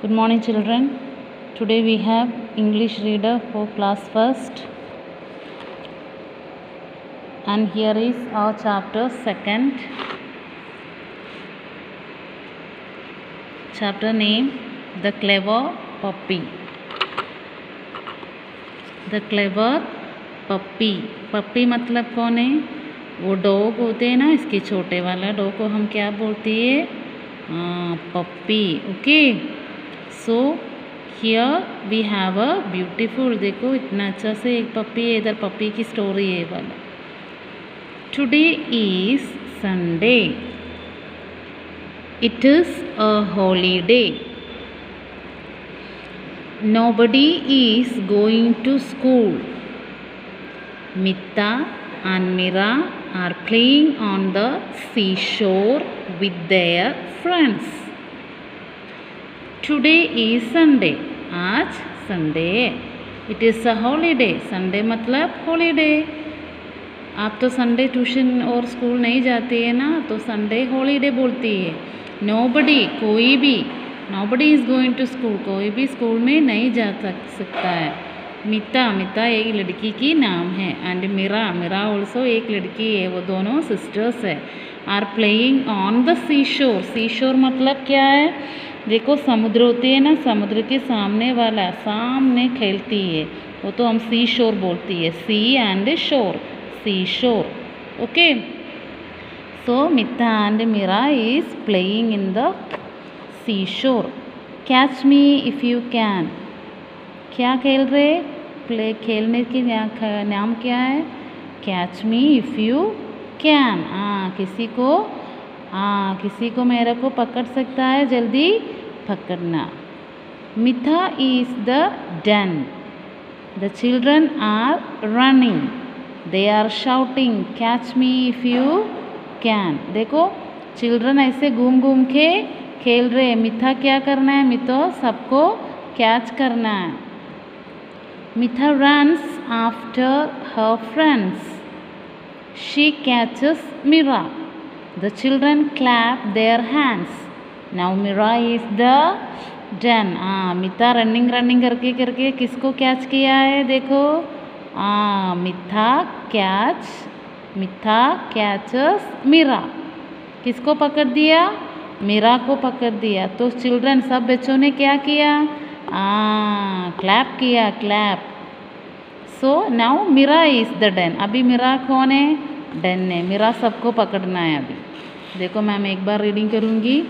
Good morning, children. Today we have English reader for class first, and here is our chapter second. Chapter name The Clever Puppy. The clever puppy puppy मतलब कौन है वो dog होते हैं ना इसके छोटे वाला डॉग को हम क्या बोलते हैं puppy okay So here we have a beautiful देखो इतना अच्छा से एक पप्पी है इधर पप्पी की स्टोरी है वाला today is Sunday it is a holiday Nobody is going to school. Mita and Mira are playing on the seashore with their friends. Today is Sunday. आज Sunday it is a holiday Sunday मतलब holiday आप तो Sunday tuition और school नहीं जाती है ना तो संडे हॉलीडे बोलती है। नो बडी कोई भी nobody is going to school कोई भी स्कूल में नहीं जा सकता है। मिता मिता एक लड़की की नाम है एंड मीरा मीरा ऑल्सो एक लड़की है, वो दोनों सिस्टर्स है। Are playing on the sea shore sea shore मतलब क्या है? देखो, समुद्र होती है ना, समुद्र के सामने वाला, सामने खेलती है। वो तो हम सी शोर बोलती है। सी and shore C shore okay so Mita and Meera is playing in the sea shore catch me if you can क्या खेल रहे प्ले खेलने के नाम क्या है? Catch me if you can हाँ किसी को हाँ किसी को मेरे को पकड़ सकता है जल्दी? पकड़ना। Mitha is the den the children are running they are shouting catch me if you can देखो चिल्ड्रन ऐसे घूम घूम के खेल रहे हैं। मिथा क्या करना है? मिथो, सबको कैच करना है। Mitha runs after her friends she catches Meera the children clap their hands now Meera is the den हाँ मिथा रनिंग रनिंग करके करके किसको कैच किया है? देखो। हाँ मिथा कैच मिथा कैचेस मिरा किसको पकड़ दिया? मीरा को पकड़ दिया। तो चिल्ड्रन सब बच्चों ने क्या किया? आ, क्लैप किया clap so now Meera is the den अभी मीरा कौन है? डेन ने। मीरा सबको पकड़ना है अभी। देखो मैम एक बार रीडिंग करूँगी।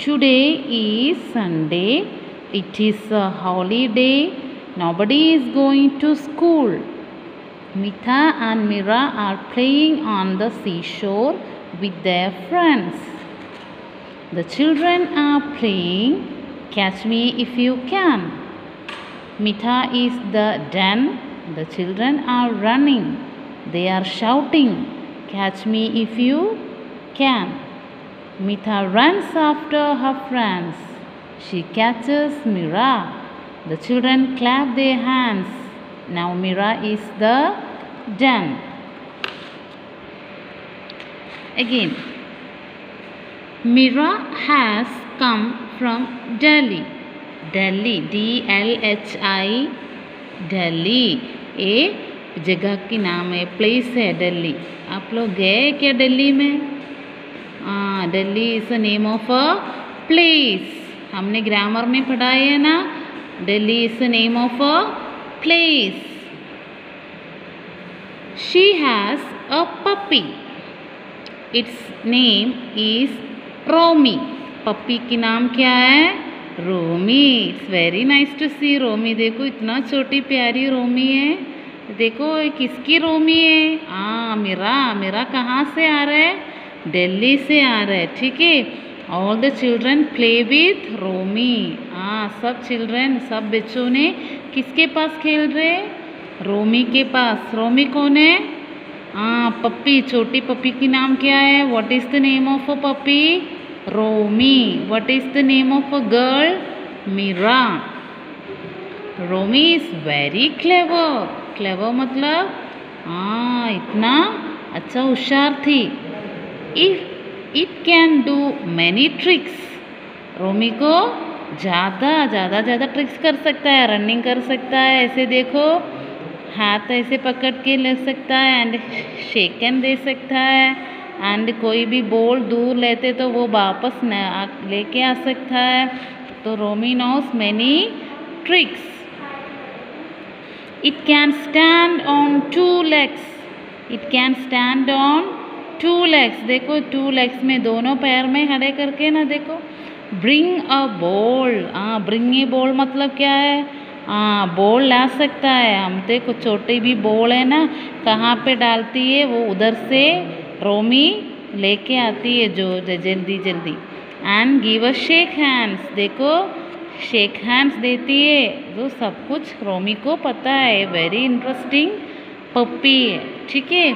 Today is Sunday. It is a holiday. Nobody is going to school. Mitha and Mira are playing on the seashore with their friends. The children are playing Catch Me If You Can. Mitha is the den. The children are running. They are shouting Catch Me If You Can. Mitha runs after her friends. She catches Mira. The children clap their hands. Now Mira is the den. Again. Mira has come from Delhi. Delhi, D L H I, Delhi. ए जगह की नाम है place है दिल्ली आप लोग गए क्या दिल्ली में हाँ Delhi is a name of a place हमने ग्रामर में पढ़ा है ना? Delhi is a name of a place she has a puppy its name is Romi puppy की नाम क्या है? Romi it's very nice to see Romi देखो, इतना छोटी प्यारी रोमी है। देखो किसकी रोमी है? हाँ मेरा मेरा कहाँ से आ रहा है? दिल्ली से आ रहा ठीक है? All the children play with Romi हाँ सब चिल्ड्रन सब बच्चों ने किसके पास खेल रहे रोमी के पास। रोमी कौन है? हाँ पप्पी, छोटी पप्पी की नाम क्या है? What is the name of a puppy Romi what is the name of a girl Meera Romi is very clever clever मतलब? हाँ इतना अच्छा होशियार थी। If it can do many tricks Romi को ज़्यादा ज़्यादा ज़्यादा ट्रिक्स कर सकता है रनिंग कर सकता है ऐसे देखो हाथ ऐसे पकड़ के ले सकता है एंड शेकन दे सकता है एंड कोई भी बॉल दूर लेते तो वो वापस न लेके आ सकता है तो Romi knows many tricks it can stand on two legs it can stand on two legs देखो टू लेग्स में दोनों पैर में खड़े करके ना देखो। ब्रिंग अ बॉल हाँ ब्रिंग ए बॉल मतलब क्या है? हाँ बॉल ला सकता है हम। देखो, छोटी भी बॉल है ना, कहाँ पे डालती है? वो उधर से रोमी लेके आती है जो जल्दी जल्दी। And give a shake hands देखो शेक हैंड्स देती है। जो सब कुछ रोमी को पता है। वेरी इंटरेस्टिंग पप्पी है, ठीक है?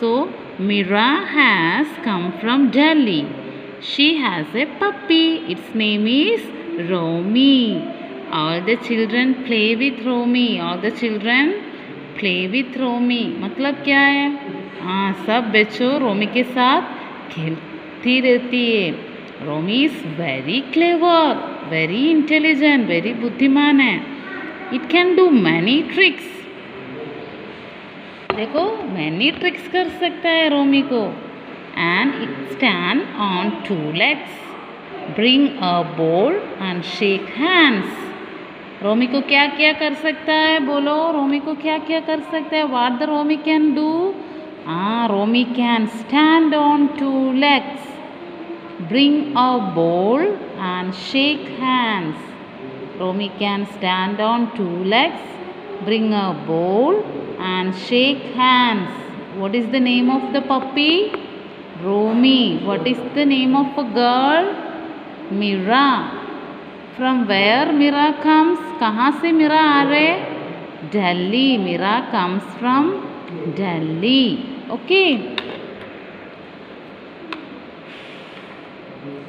सो Mira has come from Delhi. She has a puppy. Its name is Romy. All the children play with Romy. All the children play with Romy. मतलब क्या है हाँ सब बच्चों रोमी के साथ खेलती रहती है Romi is very clever very intelligent very बुद्धिमान है it can do many tricks देखो मैनी ट्रिक्स कर सकता है रोमी को। And it stand on two legs bring a bowl and shake hands रोमी को क्या क्या कर सकता है? बोलो, रोमी को क्या क्या कर सकता है? What the Romi can do हाँ Romi can stand on two legs bring a bowl and shake hands Romi can stand on two legs bring a bowl and shake hands. What is the name of the puppy? Romy. What is the name of a girl? Mira. From where Mira comes? Kahan se Mira aare? Delhi. Mira comes from Delhi. Okay.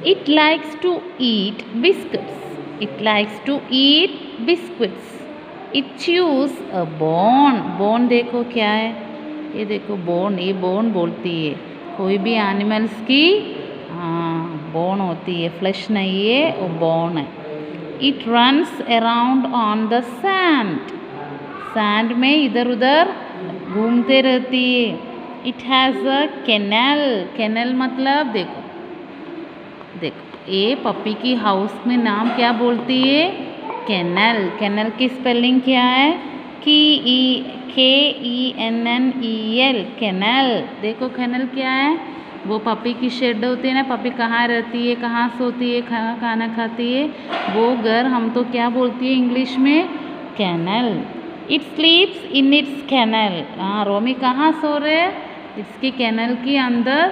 It likes to eat biscuits. It likes to eat biscuits. It chews a bone bone देखो क्या है? ये देखो bone ये bone बोलती है। कोई भी एनिमल्स की हाँ बोन होती है। फ्लैश नहीं है, वो बोन है। It runs around on the sand sand में इधर उधर घूमते रहती है। It has a kennel kennel मतलब देखो देखो, ये पप्पी की हाउस में नाम क्या बोलती है? कैनल कैनल की स्पेलिंग क्या है? की E K E N N E L kennel देखो कैनल क्या है? वो पपी की शेड होती है ना पपी कहाँ रहती है, कहाँ सोती है कहाँ खाना खाती है? वो घर हम तो क्या बोलती है इंग्लिश में? Kennel it sleeps in its kennel हाँ रोमी कहाँ सो रहे इसके कैनल के अंदर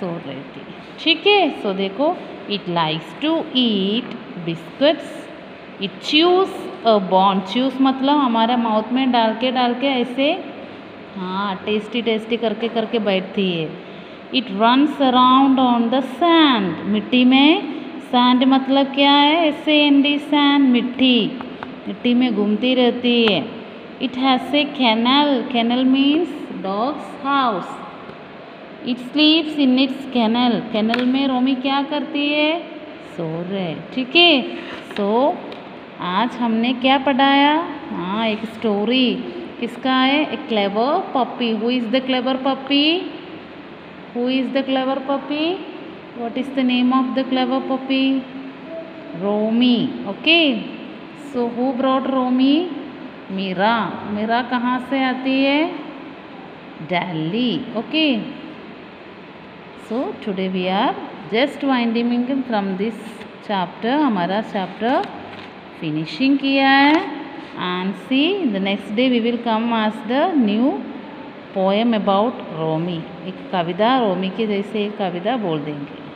सो रही थी। ठीक है? सो देखो it likes to eat biscuits it chews a bond chews मतलब हमारे माउथ में डाल के डाल के ऐसे हाँ टेस्टी टेस्टी करके करके बैठती है। It runs around on the sand मिट्टी में सैंड मतलब क्या है? ऐसे डी सैंड मिट्टी। मिट्टी में घूमती रहती है। It has a kennel kennel means dog's house it sleeps in its kennel kennel में रोमी क्या करती है? सो रहे। ठीक है? सो आज हमने क्या पढ़ाया? हाँ एक स्टोरी किसका है? A clever puppy who is the clever puppy who is the clever puppy what is the name of the clever puppy Romi okay so who brought Romi Meera Meera कहाँ से आती है? Delhi okay so today we are just winding from this chapter हमारा chapter finishing किया है। And see the next day we will come आज the new poem about Romi एक कविता रोमी के जैसे एक कविता बोल देंगे।